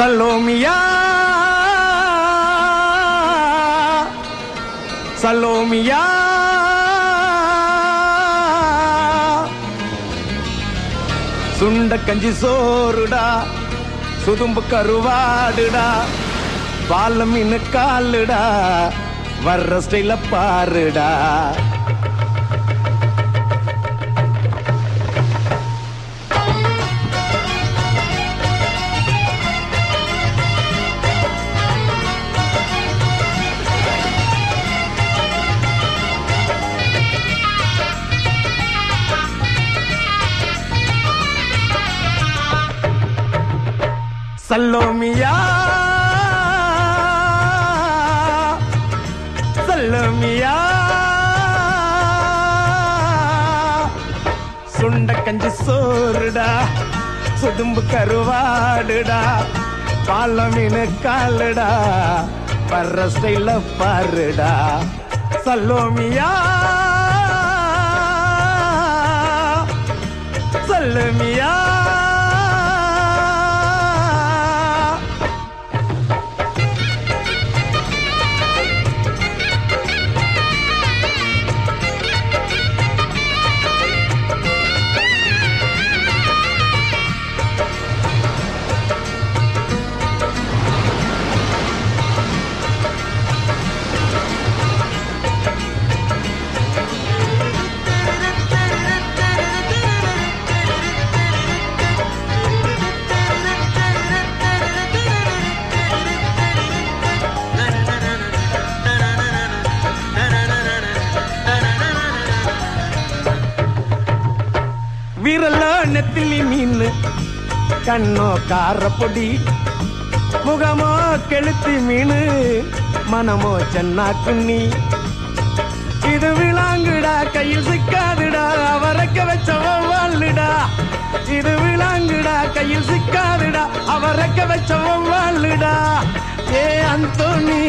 சலோமியா சலோமியா சுண்ட கஞ்சி சோறுடா சுதும்பு கருவாடுடா பாலம் மீன் காலுடா வர்ற ஸ்டைல பாருடா. சல்லோமியா. சல்லோமியா. சுண்ட கஞ்சி சோறுடா சுதும்பு கருவாடுடா பால மீன் காலுடா வர்ற ஸ்டைல பாருடா. சல்லோமியா. சல்லோமியா. விரல மீன் கண்ணோ காரப்பொடி முகமோ கெளுத்தி மீன் மனமோ சென்னா குன்னி இது விளாங்குடா கையில் சிக்காதுடா அவரைக்க வச்ச வாழுடா இது விளாங்குடா கையில் சிக்காதுடா அவரைக்க வச்ச வாழுடா ஏ அந்தோனி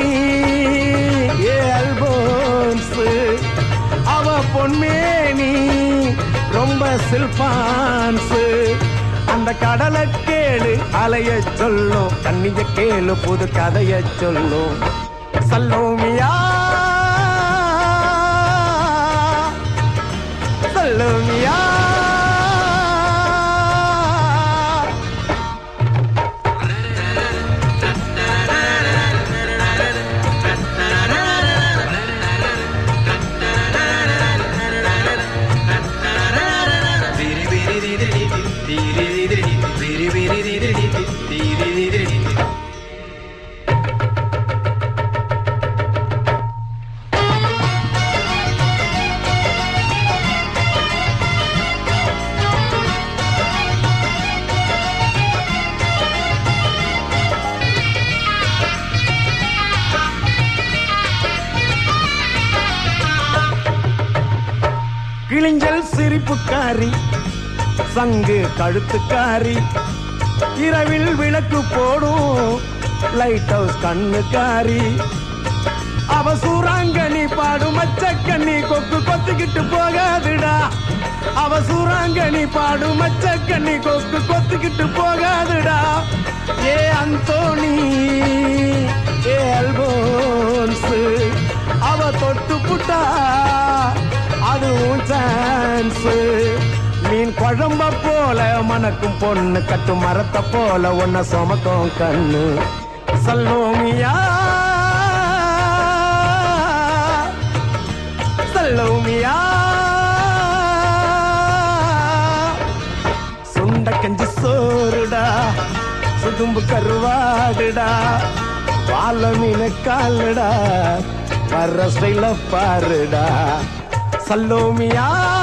மனசில் சில்பான்ஸ் அந்த கடலை கேளு அலைய சொல்லும். கண்ணிய கேளு புது கதைய சொல்லும். சல்லோமியா கிழிஞ்சல் சிரிப்புக்காரி சங்கு கழுத்துக்காரி இரவில் விளக்கு போடும் லைட் ஹவுஸ் கண்ணுக்காரி. அவ சூறாங்கனி பாடும் மச்சக்கண்ணி கொக்கு கொத்துக்கிட்டு போகாதுடா. அவ சூறாங்கனி பாடும் மச்சக்கண்ணி கொக்கு கொத்துக்கிட்டு போகாதுடா. ஏ அந்தோனி ஏ அல்போன்ஸ் அவ தொட்டு புட்டா அதுவும் சான்ஸ் மீன் குழம்ப போல மணக்கும் பொண்ணு கட்டு மரத்தை போல ஒன்ன சுமக்கும் கண்ணு. சல்லோமியா. சல்லோமியா. சுண்ட கஞ்சி சோறுடா சுதும்பு கருவாடுடா பால மீன காலுடா வர்ற ஸ்டைல பாருடா. சல்லோமியா சல்லோமியா